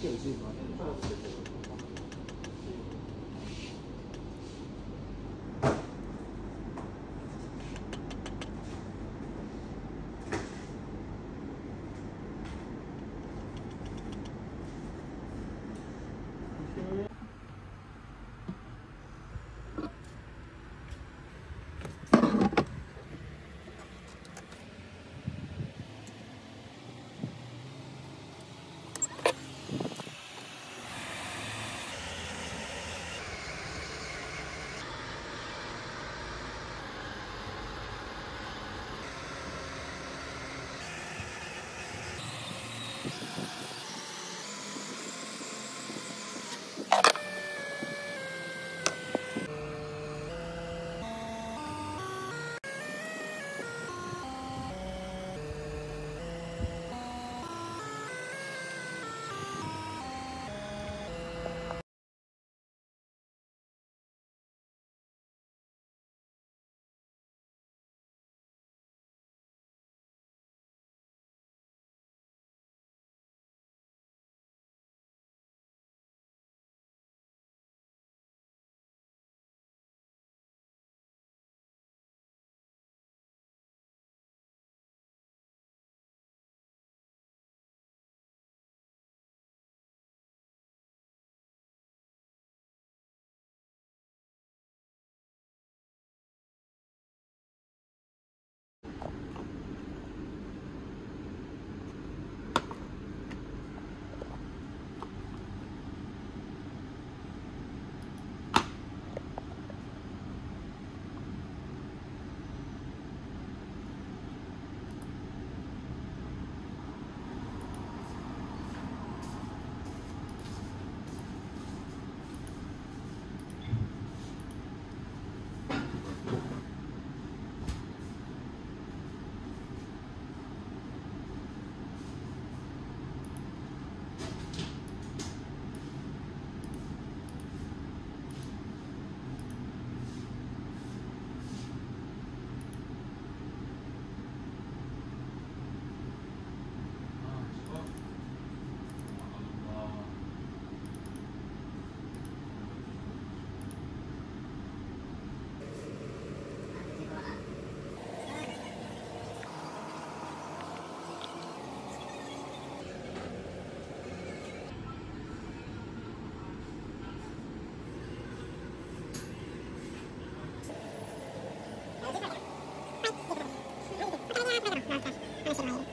勢い十。らえる